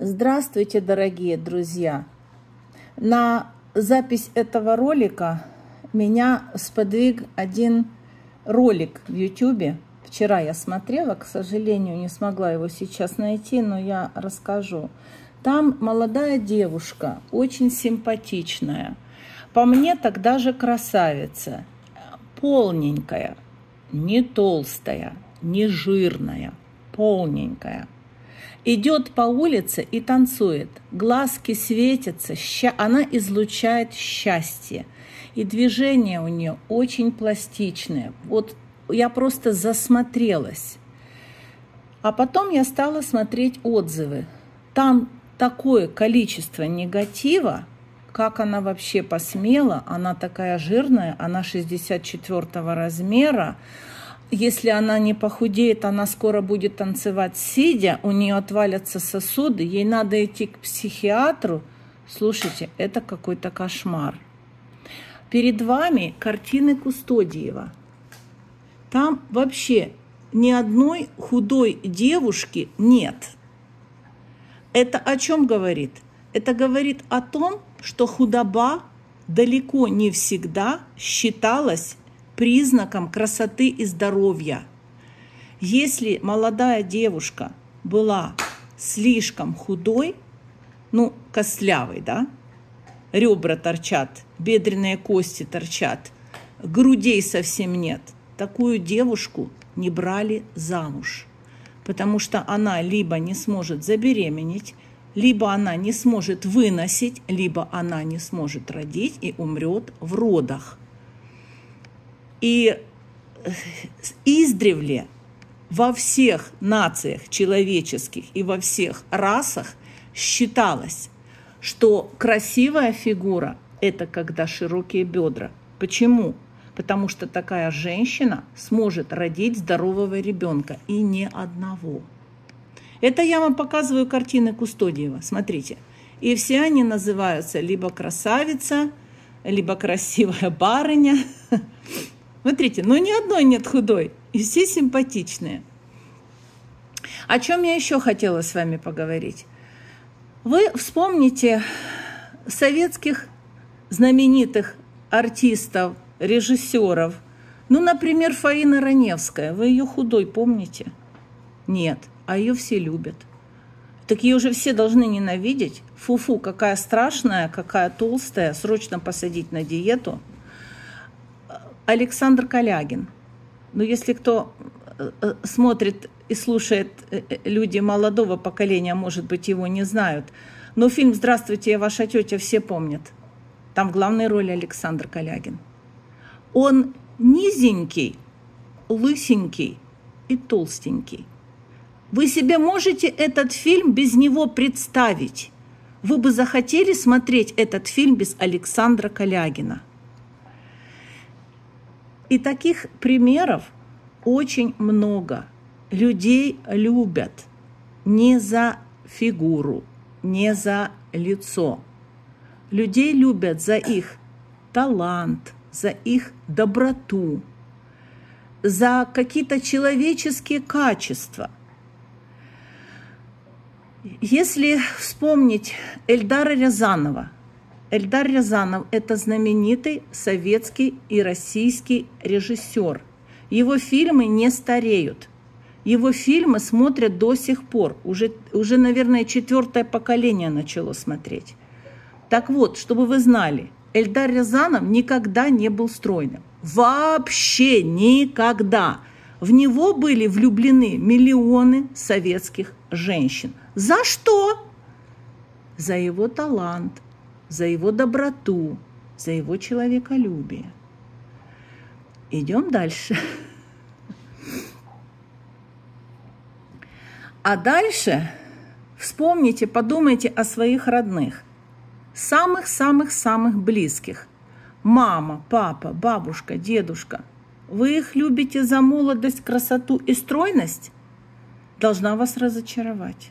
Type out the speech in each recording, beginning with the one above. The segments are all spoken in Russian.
Здравствуйте, дорогие друзья! На запись этого ролика меня сподвиг один ролик в YouTube. Вчера я смотрела, к сожалению, не смогла его сейчас найти, но я расскажу. Там молодая девушка, очень симпатичная. По мне тогда же красавица, полненькая, не толстая, не жирная, полненькая – идет по улице и танцует. Глазки светятся, она излучает счастье. И движения у нее очень пластичные. Вот я просто засмотрелась. А потом я стала смотреть отзывы. Там такое количество негатива, как она вообще посмела, она такая жирная, она 64 размера, если она не похудеет, она скоро будет танцевать сидя, у нее отвалятся сосуды, ей надо идти к психиатру. Слушайте, это какой-то кошмар. Перед вами картины Кустодиева. Там вообще ни одной худой девушки нет. Это о чем говорит? Это говорит о том, что худоба далеко не всегда считалась признаком красоты и здоровья. Если молодая девушка была слишком худой, ну, костлявой, да, ребра торчат, бедренные кости торчат, грудей совсем нет, такую девушку не брали замуж, потому что она либо не сможет забеременеть, либо она не сможет выносить, либо она не сможет родить и умрет в родах. И э, издревле во всех нациях человеческих и во всех расах считалось, что красивая фигура – это когда широкие бедра. Почему? Потому что такая женщина сможет родить здорового ребенка и не одного. Это я вам показываю картины Кустодиева. Смотрите. И все они называются либо красавица, либо красивая барыня. Смотрите, ну ни одной нет худой, и все симпатичные. О чем я еще хотела с вами поговорить? Вы вспомните советских знаменитых артистов, режиссеров. Ну, например, Фаина Раневская. Вы ее худой помните? Нет, а ее все любят. Так ее же все должны ненавидеть. Фу-фу, какая страшная, какая толстая, срочно посадить на диету – Александр Калягин. Но если кто э, э, смотрит и слушает э, люди молодого поколения, может быть, его не знают. Но фильм «Здравствуйте, я ваша тетя» все помнят. Там в главной роли Александр Калягин. Он низенький, лысенький и толстенький. Вы себе можете этот фильм без него представить? Вы бы захотели смотреть этот фильм без Александра Калягина? И таких примеров очень много. Людей любят не за фигуру, не за лицо. Людей любят за их талант, за их доброту, за какие-то человеческие качества. Если вспомнить Эльдара Рязанова – Эльдар Рязанов – это знаменитый советский и российский режиссер. Его фильмы не стареют. Его фильмы смотрят до сих пор. Уже, уже, наверное, четвертое поколение начало смотреть. Так вот, чтобы вы знали, Эльдар Рязанов никогда не был стройным. Вообще никогда. В него были влюблены миллионы советских женщин. За что? За его талант – за его доброту, за его человеколюбие. Идем дальше. А дальше вспомните, подумайте о своих родных, самых-самых-самых близких. Мама, папа, бабушка, дедушка. Вы их любите за молодость, красоту и стройность? Должна вас разочаровать.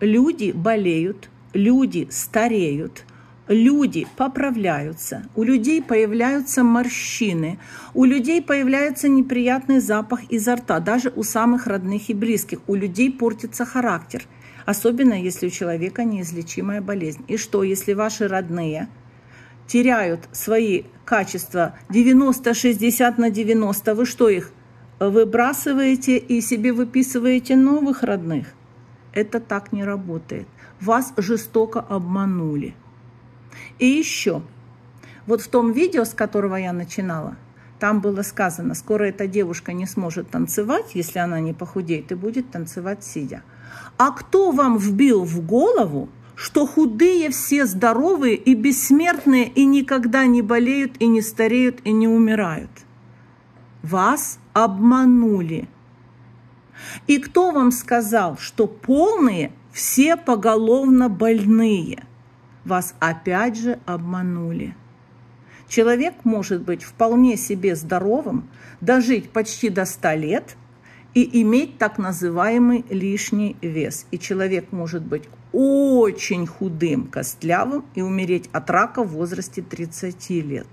Люди болеют, люди стареют – люди поправляются, у людей появляются морщины, у людей появляется неприятный запах изо рта, даже у самых родных и близких, у людей портится характер. Особенно, если у человека неизлечимая болезнь. И что, если ваши родные теряют свои качества 90-60 на 90, вы что их выбрасываете и себе выписываете новых родных? Это так не работает. Вас жестоко обманули. И еще, вот в том видео, с которого я начинала, там было сказано, скоро эта девушка не сможет танцевать, если она не похудеет, и будет танцевать сидя. А кто вам вбил в голову, что худые все здоровые и бессмертные, и никогда не болеют, и не стареют, и не умирают? Вас обманули. И кто вам сказал, что полные все поголовно больные? Вас опять же обманули. Человек может быть вполне себе здоровым, дожить почти до 100 лет и иметь так называемый лишний вес. И человек может быть очень худым, костлявым и умереть от рака в возрасте 30 лет.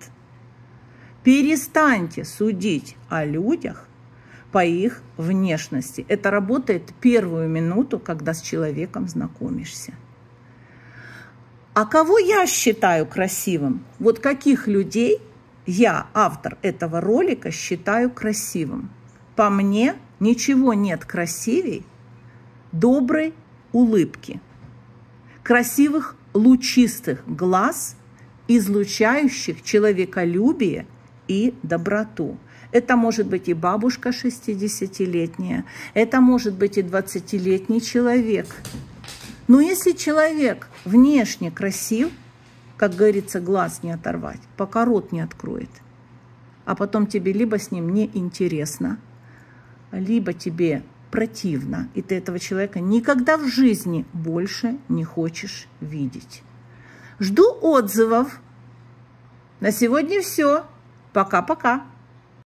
Перестаньте судить о людях по их внешности. Это работает первую минуту, когда с человеком знакомишься. А кого я считаю красивым? Вот каких людей я, автор этого ролика, считаю красивым? По мне ничего нет красивей доброй улыбки, красивых лучистых глаз, излучающих человеколюбие и доброту. Это может быть и бабушка 60-летняя, это может быть и 20-летний человек, но если человек внешне красив, как говорится, глаз не оторвать, пока рот не откроет, а потом тебе либо с ним не интересно, либо тебе противно, и ты этого человека никогда в жизни больше не хочешь видеть. Жду отзывов. На сегодня все. Пока-пока.